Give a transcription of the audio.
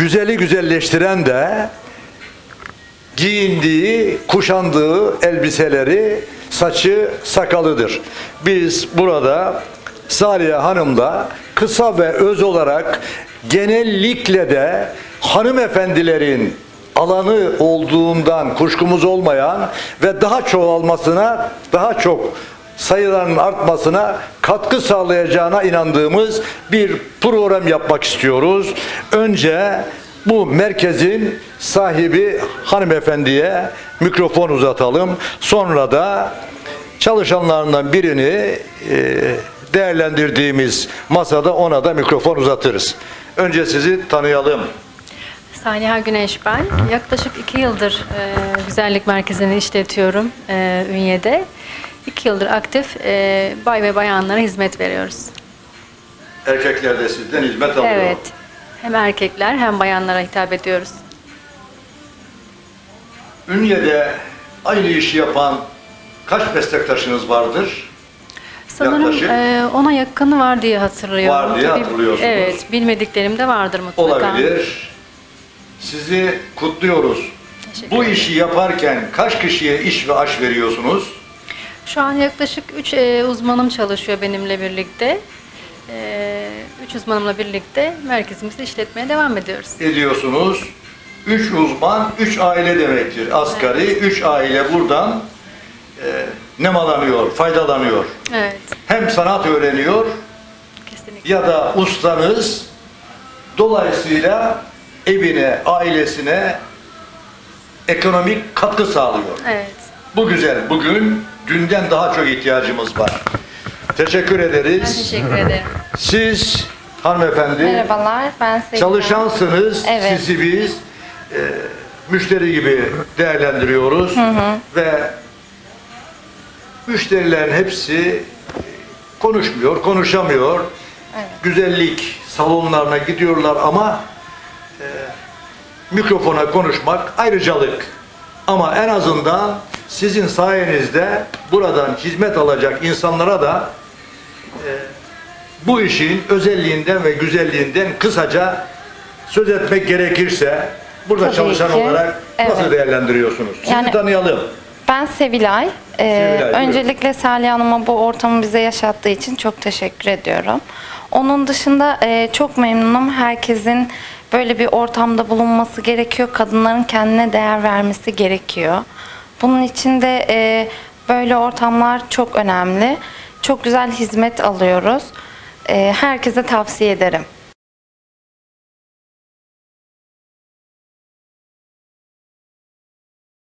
güzeli güzelleştiren de giyindiği, kuşandığı elbiseleri, saçı, sakalıdır. Biz burada Saliha Hanım'la kısa ve öz olarak genellikle de hanımefendilerin alanı olduğundan kuşkumuz olmayan ve daha çoğalmasına, daha çok sayılarının artmasına katkı sağlayacağına inandığımız bir program yapmak istiyoruz. Önce bu merkezin sahibi hanımefendiye mikrofon uzatalım. Sonra da çalışanlarından birini e, değerlendirdiğimiz masada ona da mikrofon uzatırız. Önce sizi tanıyalım. Saniha Güneş ben. Yaklaşık iki yıldır e, güzellik merkezini işletiyorum e, Ünye'de. İki yıldır aktif e, bay ve bayanlara hizmet veriyoruz. Erkekler de sizden hizmet alıyor. Evet. Hem erkekler hem bayanlara hitap ediyoruz. Ünye'de aynı işi yapan kaç meslektaşınız vardır? Sanırım Yaklaşık. e, ona yakını var diye hatırlıyorum. Var diye Tabii, hatırlıyorsunuz. Evet. Bilmediklerim de vardır mutlaka. Olabilir. Sizi kutluyoruz. Teşekkür Bu ederim. işi yaparken kaç kişiye iş ve aş veriyorsunuz? Şu an yaklaşık 3 uzmanım çalışıyor benimle birlikte. 3 uzmanımla birlikte merkezimizi işletmeye devam ediyoruz. Ediyorsunuz. 3 uzman, 3 aile demektir. Asgari 3 aile buradan e, nemalanıyor, faydalanıyor. Evet, Hem sanat öğreniyor kesinlikle. ya da ustanız dolayısıyla evine, ailesine ekonomik katkı sağlıyor. Evet. Bu güzel. Bugün dünden daha çok ihtiyacımız var. Teşekkür Ben ederiz. teşekkür ederim. Siz hanımefendi Merhabalar, ben Selin. çalışansınız. Evet. Sizi biz e, müşteri gibi değerlendiriyoruz ve müşterilerin hepsi konuşmuyor, konuşamıyor. Güzellik salonlarına gidiyorlar ama e, mikrofona konuşmak ayrıcalık. Ama en azından sizin sayenizde buradan hizmet alacak insanlara da e, bu işin özelliğinden ve güzelliğinden kısaca söz etmek gerekirse burada Tabii çalışan ki. olarak nasıl Evet. değerlendiriyorsunuz? Sizi Yani- tanıyalım. Ben Sevilay. Ee, Sevilay, buyurun. öncelikle Salih Hanım'a bu ortamı bize yaşattığı için çok teşekkür ediyorum. Onun dışında e, çok memnunum. Herkesin böyle bir ortamda bulunması gerekiyor. Kadınların kendine değer vermesi gerekiyor. Bunun için de e, böyle ortamlar çok önemli. Çok güzel hizmet alıyoruz. E, herkese tavsiye ederim.